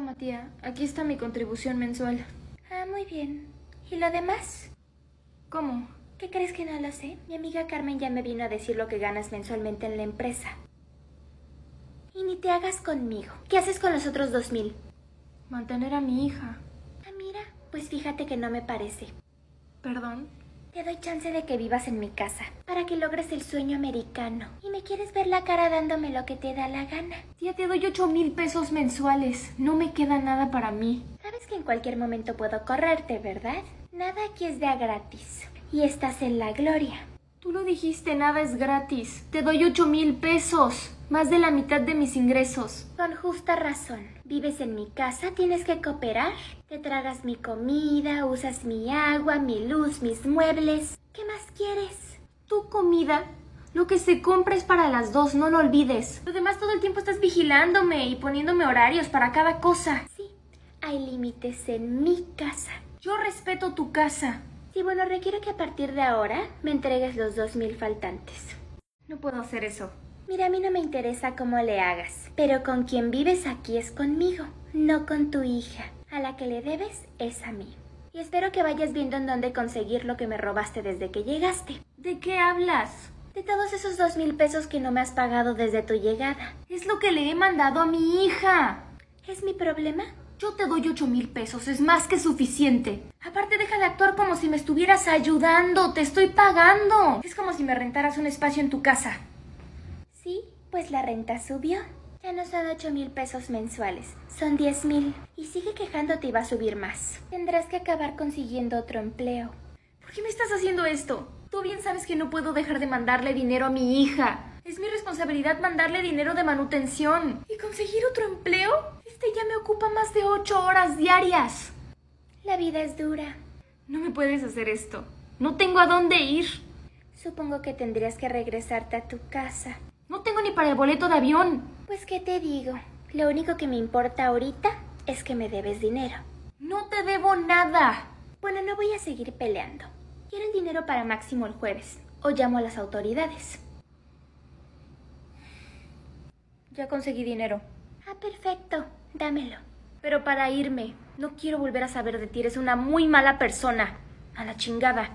Toma, tía, aquí está mi contribución mensual. Ah, muy bien. ¿Y lo demás? ¿Cómo? ¿Qué crees que no lo sé? Mi amiga Carmen ya me vino a decir lo que ganas mensualmente en la empresa. Y ni te hagas conmigo. ¿Qué haces con los otros dos mil? Mantener a mi hija. Ah, mira, pues fíjate que no me parece. ¿Perdón? Te doy chance de que vivas en mi casa, para que logres el sueño americano. Y me quieres ver la cara dándome lo que te da la gana. Tía, te doy ocho mil pesos mensuales. No me queda nada para mí. Sabes que en cualquier momento puedo correrte, ¿verdad? Nada aquí es de a gratis. Y estás en la gloria. Tú lo dijiste, nada es gratis. Te doy ocho mil pesos. Más de la mitad de mis ingresos. Con justa razón. Vives en mi casa, tienes que cooperar. Te tragas mi comida, usas mi agua, mi luz, mis muebles. ¿Qué más quieres? Tu comida. Lo que se compra es para las dos, no lo olvides. Lo demás todo el tiempo estás vigilándome y poniéndome horarios para cada cosa. Sí, hay límites en mi casa. Yo respeto tu casa. Sí, bueno, requiero que a partir de ahora me entregues los dos mil faltantes. No puedo hacer eso. Mira, a mí no me interesa cómo le hagas, pero con quien vives aquí es conmigo, no con tu hija. A la que le debes es a mí. Y espero que vayas viendo en dónde conseguir lo que me robaste desde que llegaste. ¿De qué hablas? De todos esos dos mil pesos que no me has pagado desde tu llegada. Es lo que le he mandado a mi hija. ¿Es mi problema? Yo te doy ocho mil pesos, es más que suficiente. Aparte, deja de actuar como si me estuvieras ayudando, te estoy pagando. Es como si me rentaras un espacio en tu casa. Sí, pues la renta subió. Ya no son ocho mil pesos mensuales, son diez mil. Y sigue quejándote y va a subir más. Tendrás que acabar consiguiendo otro empleo. ¿Por qué me estás haciendo esto? Tú bien sabes que no puedo dejar de mandarle dinero a mi hija. Es mi responsabilidad mandarle dinero de manutención. ¿Y conseguir otro empleo? Este ya me ocupa más de ocho horas diarias. La vida es dura. No me puedes hacer esto. No tengo a dónde ir. Supongo que tendrías que regresarte a tu casa. No tengo ni para el boleto de avión. Pues qué te digo, lo único que me importa ahorita es que me debes dinero. No te debo nada. Bueno, no voy a seguir peleando. Quiero el dinero para Máximo el jueves. O llamo a las autoridades. Ya conseguí dinero. Ah, perfecto. Dámelo. Pero para irme, no quiero volver a saber de ti. Eres una muy mala persona. A la chingada.